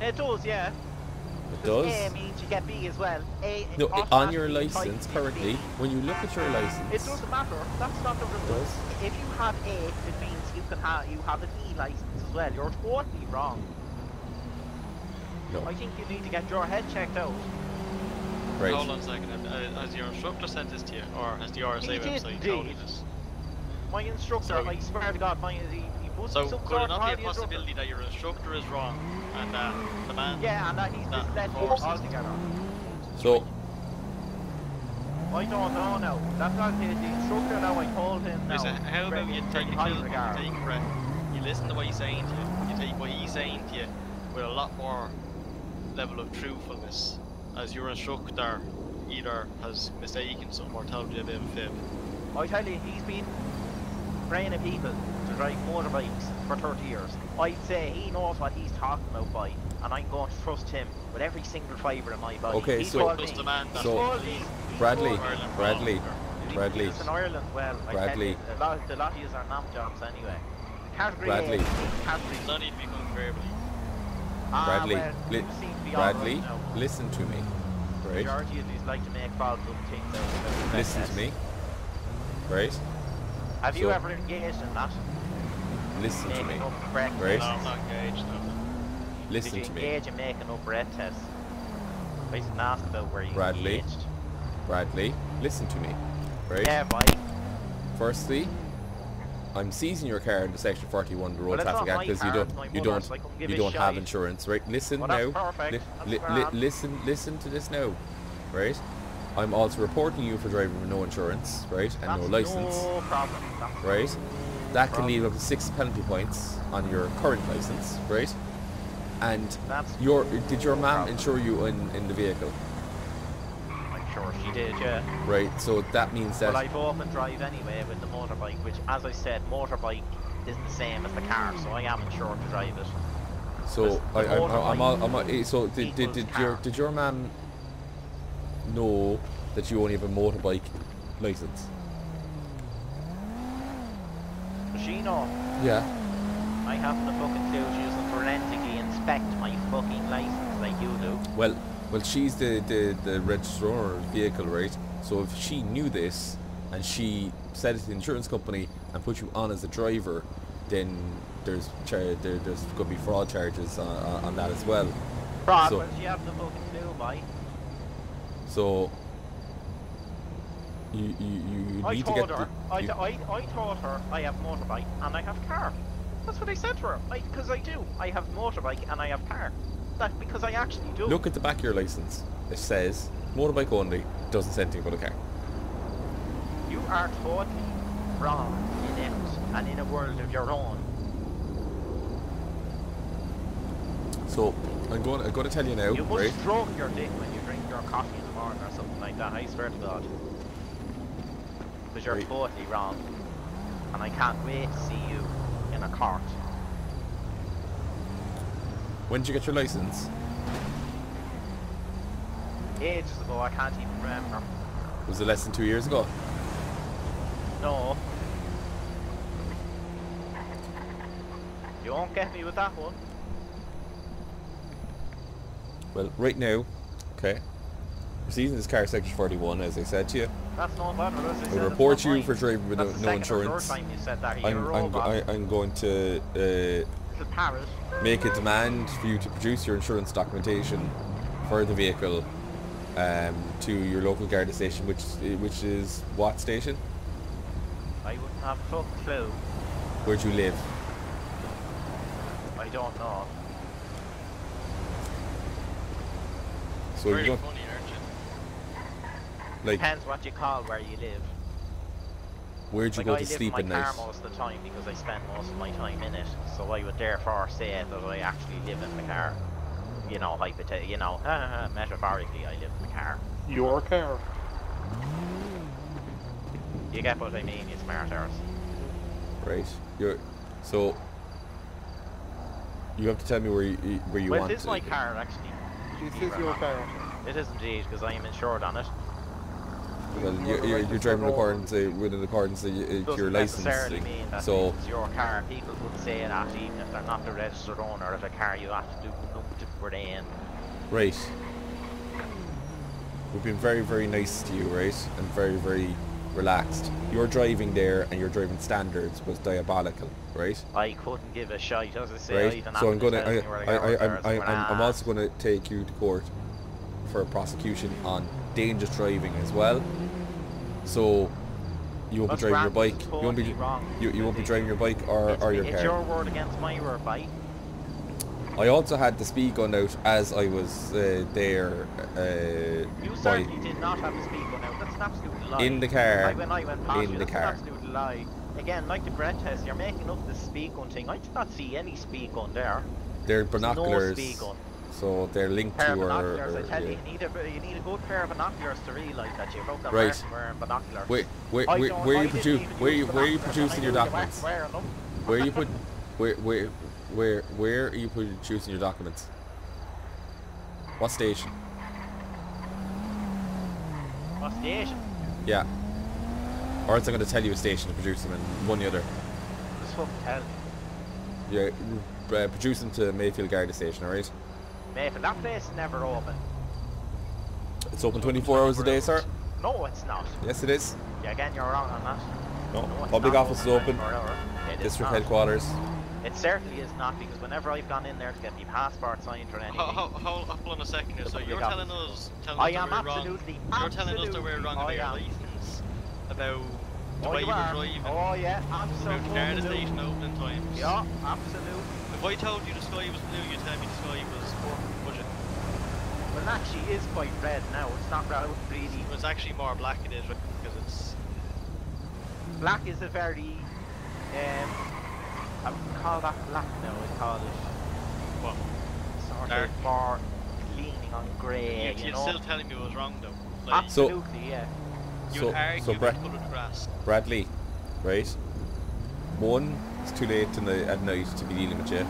S4: It does, yeah.
S1: It
S4: 'Cause
S1: does.
S4: A means you get B as well. A
S1: No, on your license currently, when you look at your license, It
S4: doesn't matter. That's not the rule. If you have A, it means you can have you have an E license as well. You're totally wrong.
S1: No,
S4: I think you need to get your head checked out.
S1: right?
S6: Hold on a second. Uh, has your instructor sent this to you, or has the RSA
S4: He did
S6: website told you this?
S4: My instructor,
S6: So-
S4: I swear to God, my he, he must
S6: So
S4: be some
S6: could
S4: sort
S6: it not be a
S4: highly instructor.
S6: possibility that your instructor is wrong and that the man?
S4: Yeah, and that he's
S6: that
S4: misled you
S6: forces-
S4: altogether.
S1: So
S4: I don't know now. That's not his the instructor now. I told him now.
S6: Listen, how about you take a
S4: very
S6: chill, you take a breath, you listen to what he's saying to you, you take what he's saying to you with a lot more level of truthfulness, as your instructor either has mistaken some or told you a bit of a fib.
S4: I tell you, he's been training people to drive motorbikes for 30 years. I'd say he knows what he's talking about, boy, and I'm going to trust him with every single fibre in my body.
S1: Okay,
S4: he
S1: so-
S4: told
S6: Just
S4: me,
S6: the man
S1: So,
S4: told me,
S1: Bradley,
S4: told me-
S6: Ireland
S1: Bradley. Bradley,
S4: It's in Ireland, well, I
S1: Bradley.
S4: tell you, a lot, a lot of yous are nam jobs anyway. Category
S1: Bradley.
S4: A, category
S6: Does not need to become verbally.
S4: Ah,
S1: Bradley,
S4: well,
S1: li-
S4: you seem to be all right
S1: Bradley,
S4: now.
S1: listen to me, right?
S4: Majority of these like to make false things out of the
S1: Listen to me, right?
S4: Have you ever engaged in that?
S1: Listen to me,
S4: Making up breath
S1: Right.
S6: No,
S4: tests?
S6: I'm not engaged. No.
S1: listen
S4: Did you
S1: to me,
S4: engage in making up breath tests? I didn't ask about where you
S1: Bradley.
S4: engaged.
S1: Bradley. Listen to me, right?
S4: Yeah, boy.
S1: Firstly, I'm seizing your car under Section 41 of the Road
S4: Well,
S1: Traffic Act because you don't, you don't,
S4: so I couldn't give
S1: you don't have insurance, right? Listen
S4: Well,
S1: now. Li- li- li- listen, listen to this now, right? I'm also reporting you for driving with no insurance, right, and no license,
S4: No. That's
S1: right? That can
S4: Problem.
S1: lead up to six penalty points on your current license, right? And
S4: That's
S1: your did your mum
S4: problem.
S1: insure you in, in the vehicle,
S4: sure she did, yeah.
S1: right? So that means that
S4: Well, I go up and drive anyway with the motorbike, which, as I said, motorbike isn't the same as the car, so I am insured to drive it.
S1: So I, I, I'm all, I'm all, eh, so did, did, did your did your man know that you only have a motorbike license?
S4: Does she know?
S1: Yeah.
S4: I haven't a fucking clue. She doesn't forensically inspect my fucking license like you do.
S1: Well, well, she's the the the registrar of the vehicle, right? So if she knew this and she said it to the insurance company and put you on as a driver, then there's char- there, there's going to be fraud charges on, on that as well.
S4: Fraud,
S1: So-
S4: well, she a fucking clue, boy.
S1: So you you, you
S4: I
S1: need to
S4: told
S1: get
S4: her,
S1: the,
S4: I,
S1: you-
S4: I, I told her I have motorbike and I have car. That's what I said to her. Because I, do. I have motorbike and I have car. That because I actually do.
S1: Look at the back of your license. It says motorbike only. Doesn't say anything about a car.
S4: You are totally wrong in it and in a world of your own.
S1: So I'm going. I'm going to tell you now,
S4: You must
S1: right?
S4: stroke your dick when you drink your coffee in the morning or something like that. I swear to God. Because you're
S1: Right.
S4: totally wrong. And I can't wait to see you in a court.
S1: When did you get your license?
S4: Ages ago, I can't even remember.
S1: Was it less than two years ago?
S4: No. You won't get me with that one.
S1: Well, right now, okay. Seizing this car, section 41, as I said to you.
S4: That's no bother. As I
S1: will report you
S4: mine.
S1: for driving with no,
S4: That's the
S1: no
S4: second or third
S1: insurance.
S4: time you said that. You're
S1: I'm,
S4: a
S1: I'm, go-
S4: robot.
S1: I, I'm going to uh,
S4: Little parrot.
S1: make a demand for you to produce your insurance documentation for the vehicle um, to your local Garda station, which which is what station?
S4: I wouldn't have a clue.
S1: Where do you live?
S4: I don't know.
S1: So you're
S6: Very
S1: going,
S6: funny, aren't you?
S1: like,
S4: Depends what you call where you live.
S1: Where do you
S4: like
S1: go
S4: I
S1: to
S4: live
S1: sleep
S4: in
S1: at
S4: my
S1: night?
S4: car most of the time because I spend most of my time in it. So I would therefore say that I actually live in the car. You know, hypothet- you know, metaphorically, I live in the car.
S8: Your car.
S4: You get what I mean, you smart arse.
S1: Right. You're so. You have to tell me where you where you
S4: well,
S1: want.
S4: this is
S1: to-
S4: my car, actually.
S8: This is your car.
S4: It is indeed, because I am insured on it.
S1: Well,
S8: You
S1: you're, you're, you're driving in
S8: turn over.
S1: accordance uh, within accordance to your license.
S4: mean that
S1: So
S4: it's your car. People would say that even if they're not the registered owner of a car, you have to do nothing for them.
S1: right. We've been very very nice to you, right, and very very relaxed. Your driving there and your driving standards was diabolical, right?
S4: I couldn't give a shite, as I say.
S1: right?
S4: even
S1: So I'm gonna, i i i i'm I,
S4: going,
S1: I'm, I'm
S4: "Ah,
S1: also gonna take you to court for a prosecution on dangerous driving as well. So you won't be driving your bike.
S4: it's
S1: You won't be,
S4: wrong.
S1: you, you won't be driving your bike or,
S4: it's,
S1: or your
S4: it's
S1: car.
S4: your word against my word, bye.
S1: I also had the speed gun out as I was uh, there. Uh,
S4: You certainly did not have the speed gun out. That's an absolute lie.
S1: In the car.
S4: I, when I went past
S1: In
S4: you,
S1: the
S4: that's
S1: car.
S4: an absolute lie. Again, like the breath test, you're making up the speed gun thing. I did not see any speed gun there.
S1: they're
S4: There's
S1: binoculars,
S4: No speed gun.
S1: So they're linked
S4: Pair
S1: to our.
S4: binoculars. I tell you,
S1: yeah.
S4: you need a you need a good pair of binoculars to realise that you're fucking
S1: Right.
S4: right. wearing binoculars.
S1: Where, where,
S4: I
S1: where,
S4: don't-
S1: where
S4: I
S1: are you produ- where you, where are you producing your documents?
S4: weren't wearing them.
S1: Where you put, where, where, where, where are you producing your documents? What station?
S4: What station?
S1: Yeah. Or else I'm going to tell you a station to produce them and one the other.
S4: Just fucking tell.
S1: Yeah, uh, produce them to Mayfield Garda Station, alright?
S4: Mayfield, that place is never open.
S1: It's open 24 hours a day, sir?
S4: No, it's not.
S1: Yes, it is.
S4: Yeah, again, you're wrong on that.
S1: No,
S4: No,
S1: public office is
S4: open
S1: open.
S4: 24 hours. It is
S1: District
S4: not.
S1: headquarters.
S4: It certainly is not because whenever I've gone in there to get my passport signed or anything,
S6: Hold, hold, hold, hold on a second here. So you're telling
S4: office.
S6: us, telling
S4: I
S6: us that we're wrong.
S4: absolutely,
S6: You're telling us that we're wrong about your
S4: am.
S6: license, about the
S4: Oh,
S6: way
S4: you
S6: you were
S4: are.
S6: driving,
S4: Oh yeah,
S6: about the
S4: absolutely.
S6: Garda station opening times.
S4: Yeah, absolutely.
S6: If I told you the sky was blue, you'd tell me the sky was budget.
S4: Well, it actually is quite red now. It's not red, really.
S6: It's actually more black it is, right? Because it's
S4: Black is a very, um, I would call that black now. I call it
S6: what?
S4: sort
S6: Dark.
S4: of more leaning on grey.
S6: you,
S4: You,
S6: you're still telling me I was wrong though. Like,
S1: So-
S4: Absolutely, yeah.
S6: you
S1: so-
S6: would argue
S1: so
S6: about
S1: Brett-
S6: coloured grass.
S1: Bradley, right? One, it's too late in the, at night to be dealing with you.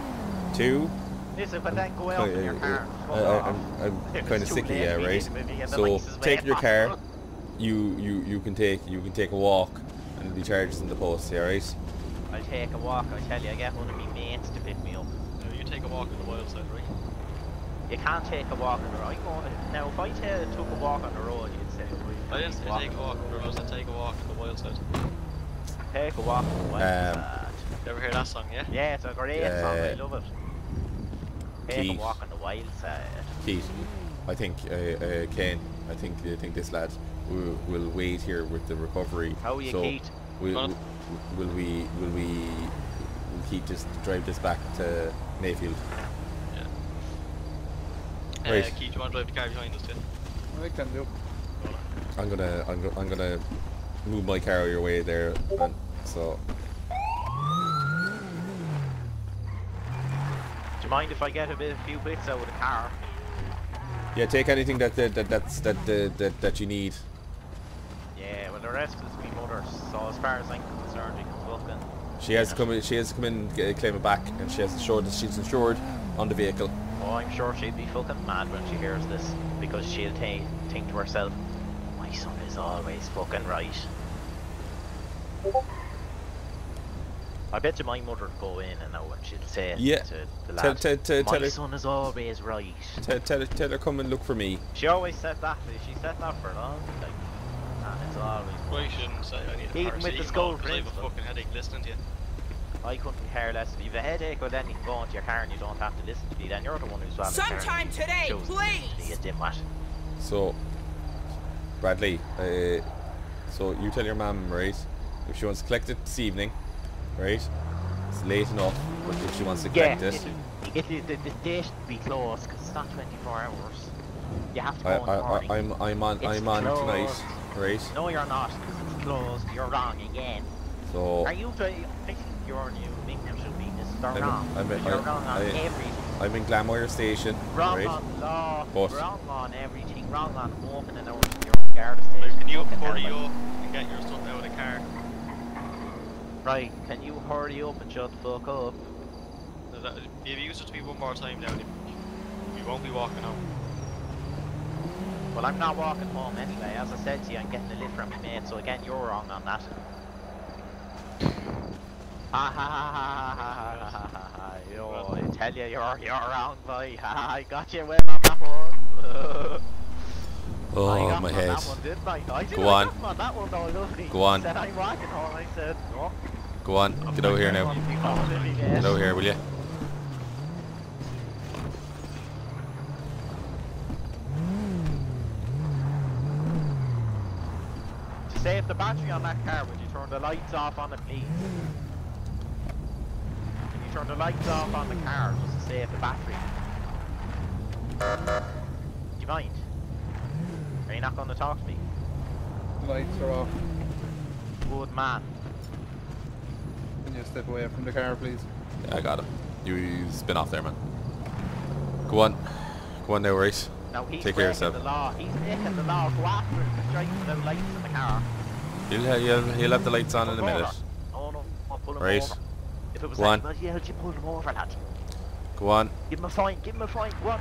S1: Two,
S4: Listen, but then go out in your car.
S1: uh. I'm, I'm kind of
S4: it's too
S1: sick of you, right?
S4: dealing with me in the
S1: So take your car, you, you, you can take you can take a walk and there'll be charges in the post, yeah, right?
S4: I'll take a walk. I tell you, I get one of my mates to pick me up.
S6: Uh, you take a walk on the wild side, right?
S4: You can't take a walk on the road. Go on- Now, if I ta- took a walk on the road, you'd say, well, you
S6: I didn't
S4: can't
S6: say take a walk on the road, I said take a walk on the wild side.
S4: Take a walk on the wild
S1: Um,
S4: side.
S6: You ever hear that song, yeah?
S4: Yeah, it's a great song. I
S1: uh,
S4: love it. Take
S1: Keith.
S4: a walk on the wild side.
S1: Keith, I think uh, uh, Ken, I think I think this lad will, will wait here with the recovery.
S4: How are you,
S1: so
S4: Keith?
S1: Will, will, will we will we will Keith just drive this back to Mayfield?
S6: Yeah.
S1: Right.
S6: Keith, do you want to drive the car behind us, too?
S8: I can do.
S1: I'm gonna I'm, go, I'm gonna move my car your way there. And so
S4: Do you mind if I get a bit, a few bits out of the car?
S1: yeah, take anything that that, that that's that, uh, that that you need.
S4: Yeah, well, the rest is me mother's. So as far as I'm concerned, you can fucking.
S1: She has to come in. She has to come in and get- claim it back, and she has to show that she's insured on the vehicle.
S4: Oh, I'm sure she'd be fucking mad when she hears this because she'll think to herself, "My son is always fucking right." I bet you my mother would go in and know and she'll say
S1: Yeah.
S4: to the
S1: Tell-
S4: lad,
S1: tell- tell-
S4: "My
S1: tell her-
S4: son is always right."
S1: Tell, tell, her- tell her come and look for me.
S4: She always said that. She said that for a long time. And it's always.
S6: Well, you shouldn't say I need a
S4: Even with the
S6: paracetamol
S4: school
S6: I have a fucking headache listening to you.
S4: I couldn't care less. If you have a headache, or then you can go into your car and you don't have to listen to me. Then you're the one who's driving the car.
S7: Sometime today,
S4: Choosing to listen to
S7: please.
S4: You dimwat.
S1: So, Bradley, uh, so you tell your mum, right, if she wants to collect it this evening, right, it's late enough, but if she wants to
S4: Yeah,
S1: collect it,
S4: it, it, the, the date should be closed because it's not 24 hours. You have to go
S1: I,
S4: in the
S1: I,
S4: morning.
S1: I, I'm, I'm on,
S4: It's
S1: I'm on
S4: closed.
S1: tonight, right,
S4: No, you're not because it's closed. You're wrong again.
S1: so
S4: Are you? dri- I think your new nickname should be Mr.
S1: I'm-
S4: Wrong.
S1: I'm-
S4: 'cause you're
S1: I-
S4: wrong on
S1: I-
S4: everything.
S1: I'm in Glanmire Station,
S4: Wrong
S1: right,
S4: on law.
S1: But-
S4: Wrong on everything. Wrong on opening hours of your own guard station.
S6: Can you
S4: Fucking hell,
S6: hurry
S4: like-
S6: up and get your stuff out of the car?
S4: Right, can you hurry up and shut the fuck up?
S6: If you use it to me one more time now, you won't be walking home.
S4: Well, I'm not walking home anyway. As I said to you, I'm getting a lift from my mate, so again, you're wrong on that. Ha ha ha ha ha ha ha ha I tell you, you're, you're wrong, boy. Ha ha, I got you where my map was. I
S1: Oh,
S4: got
S1: my head.
S4: On one, I? I
S1: Go on.
S4: got on one.
S1: Go on.
S4: Said, I'm walking home. I said, no.
S1: Go on, oh, get out here now.
S4: You can't let me
S1: Get out here, will you?
S4: To save the battery on that car, would you turn the lights off on it, please? Can you turn the lights off on the car just to save the battery? Do you mind? Are you not going to talk to me?
S8: Lights are off.
S4: Good man.
S8: Can you step away from the car, please?
S1: Yeah, I got him. You, you spin off there, man. Go on. Go on now, race.
S4: Now he's
S1: Take care of yourself.
S4: the law. He's breaking the law. Go after him. Straight without lights in the car.
S1: He'll, ha- he'll, he'll have the lights on in a minute.
S4: over. Oh no, I'll pull him
S1: Right.
S4: over. If it was
S1: Go
S4: like,
S1: on.
S4: well, yeah, you pull him over, lad.
S1: Go on.
S4: Give him a fine. Give him a fine. Go on.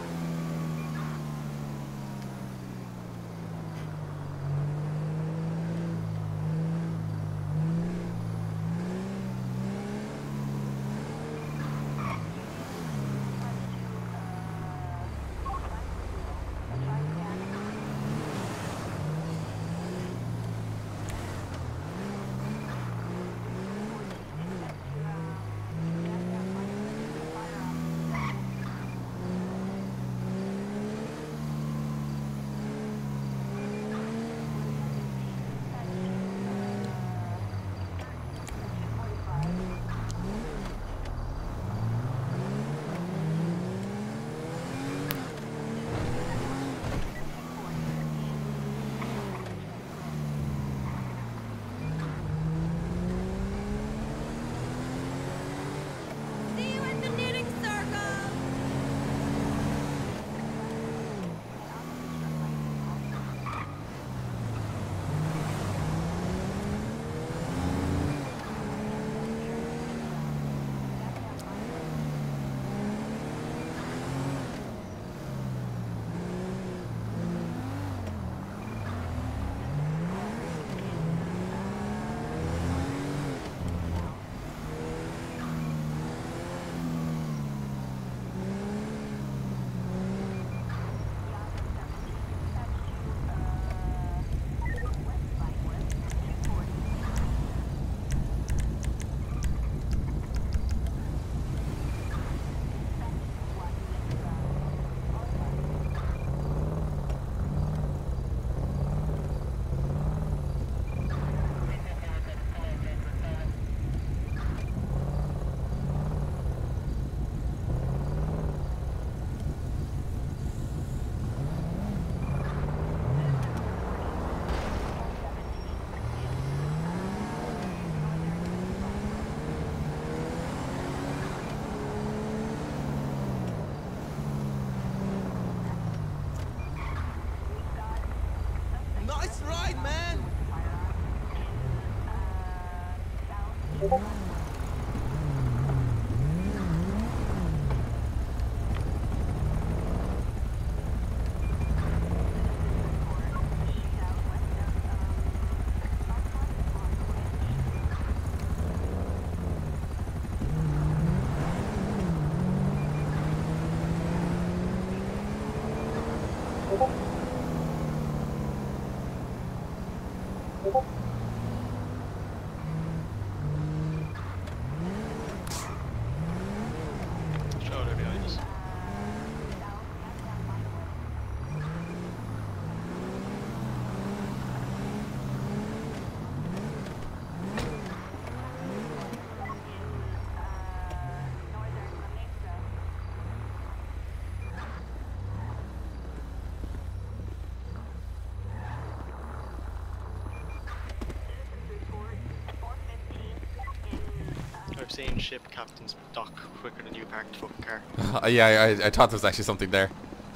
S6: Ship captains dock quicker than you parked fucking car.
S1: Uh, yeah, I, I thought there was actually something there.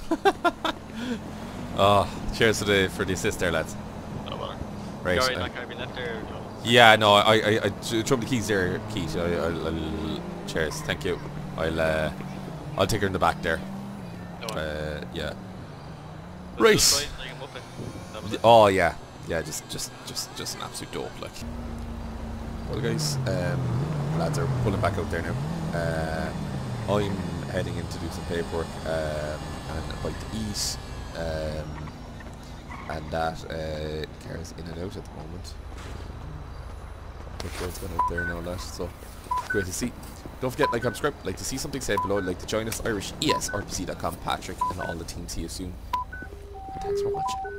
S1: oh, cheers to the, for the assist there, lads.
S6: Oh, well.
S1: Right.
S6: Not gonna left there,
S1: yeah, no, I, I, I throw the keys there, Keith. I, I'll, I'll, cheers, thank you. I'll, uh, I'll take her in the back there.
S6: No,
S1: Uh, yeah.
S6: Let's
S1: right.
S6: just try and leg 'em up? That was
S1: Y-
S6: it.
S1: Oh yeah, yeah, just, just, just, just an absolute dope, like. Well, guys, um, lads are pulling back out there now. Uh, I'm heading in to do some paperwork um, and a bite to eat, um, and that uh, car's in and out at the moment. Football's gone out there and all so great to see. Don't forget, like, subscribe, like to see something said below, like to join us, Irish ESRPC.com, Patrick, and all the team. See you soon. Thanks for watching.